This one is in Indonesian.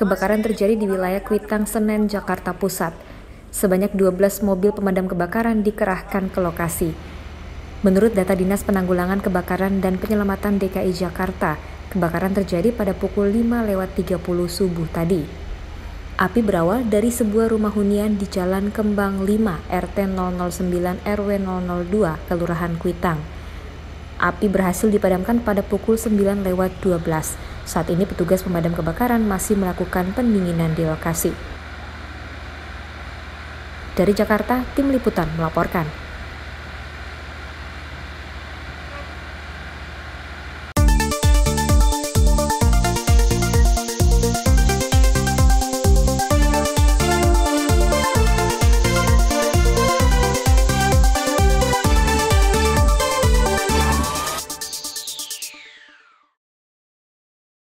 Kebakaran terjadi di wilayah Kuitang, Senen, Jakarta Pusat. Sebanyak 12 mobil pemadam kebakaran dikerahkan ke lokasi. Menurut data Dinas Penanggulangan Kebakaran dan Penyelamatan DKI Jakarta, kebakaran terjadi pada pukul 5 lewat 30 subuh tadi. Api berawal dari sebuah rumah hunian di Jalan Kembang 5, RT 009 RW 002, Kelurahan Kuitang. Api berhasil dipadamkan pada pukul 9 lewat 12. Saat ini petugas pemadam kebakaran masih melakukan pendinginan di lokasi. Dari Jakarta, tim liputan melaporkan.